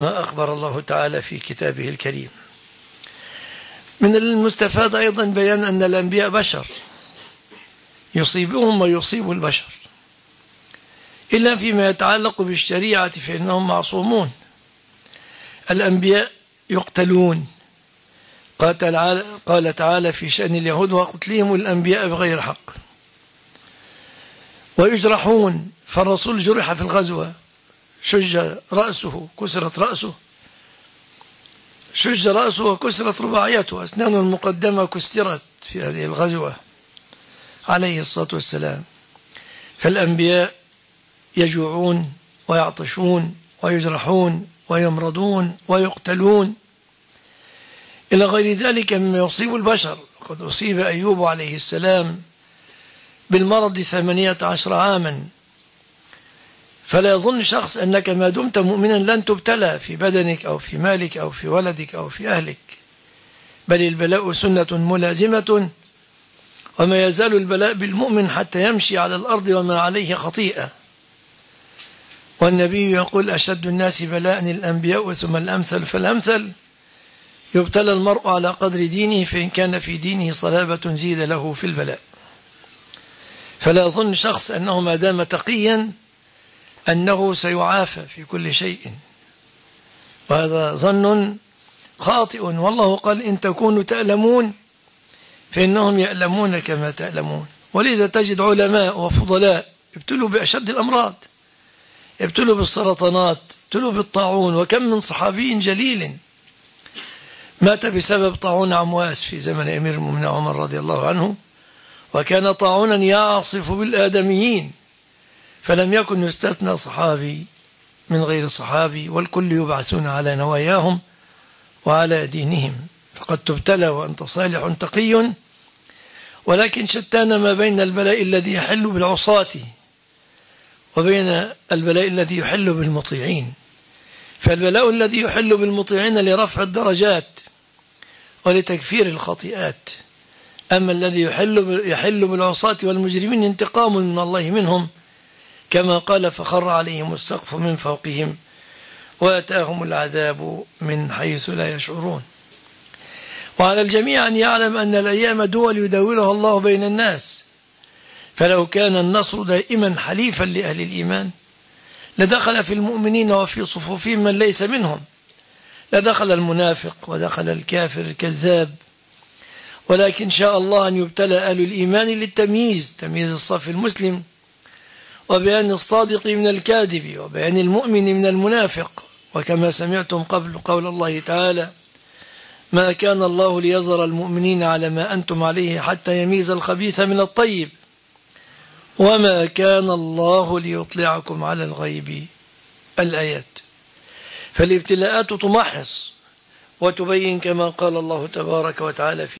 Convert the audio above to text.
ما أخبر الله تعالى في كتابه الكريم. من المستفاد أيضا بيان أن الأنبياء بشر. يصيبهم ويصيب البشر. إلا فيما يتعلق بالشريعة فإنهم معصومون. الأنبياء يقتلون. قال تعالى, في شأن اليهود وقتلهم الأنبياء بغير حق. ويجرحون. فالرسول جرح في الغزوة. شج رأسه كسرت رأسه. شج رأسه وكسرت رباعيته. أسنانه المقدمة كسرت في هذه الغزوة عليه الصلاة والسلام. فالأنبياء يجوعون ويعطشون ويجرحون ويمرضون ويقتلون. إلى غير ذلك مما يصيب البشر. قد أصيب أيوب عليه السلام بالمرض ثمانية عشر عاما. فلا يظن شخص أنك ما دمت مؤمنا لن تبتلى في بدنك أو في مالك أو في ولدك أو في أهلك. بل البلاء سنة ملازمة وما يزال البلاء بالمؤمن حتى يمشي على الأرض وما عليه خطيئة. والنبي يقول أشد الناس بلاء الأنبياء ثم الأمثل فالأمثل يبتلى المرء على قدر دينه فإن كان في دينه صلابة زيد له في البلاء. فلا يظن شخص أنه ما دام تقيا أنه سيعافى في كل شيء. وهذا ظن خاطئ. والله قال إن تكونوا تألمون فإنهم يألمون كما تألمون. ولذا تجد علماء وفضلاء ابتلوا بأشد الأمراض ابتلوا بالسرطانات ابتلوا بالطاعون. وكم من صحابي جليل مات بسبب طاعون عمواس في زمن أمير المؤمنين عمر رضي الله عنه وكان طاعونا يعصف بالآدميين. فلم يكن يستثنى صحابي من غير صحابي والكل يبعثون على نواياهم وعلى دينهم. فقد تبتلى وأنت صالح تقي. ولكن شتان ما بين البلاء الذي يحل بالعصاة وبين البلاء الذي يحل بالمطيعين. فالبلاء الذي يحل بالمطيعين لرفع الدرجات ولتكفير الخطيئات. أما الذي يحل يحل بالعصاة والمجرمين انتقام من الله منهم. كما قال فخر عليهم السقف من فوقهم وأتاهم العذاب من حيث لا يشعرون. وعلى الجميع أن يعلم أن الأيام دول يداولها الله بين الناس. فلو كان النصر دائما حليفا لأهل الإيمان لدخل في المؤمنين وفي صفوفهم من ليس منهم. لدخل المنافق ودخل الكافر الكذاب. ولكن شاء الله أن يبتلى أهل الإيمان للتمييز تمييز الصف المسلم. وبيان الصادق من الكاذب وبيان المؤمن من المنافق وكما سمعتم قبل قول الله تعالى ما كان الله ليظهر المؤمنين على ما أنتم عليه حتى يميز الخبيث من الطيب وما كان الله ليطلعكم على الغيب. الآيات. فالابتلاءات تمحص وتبين كما قال الله تبارك وتعالى في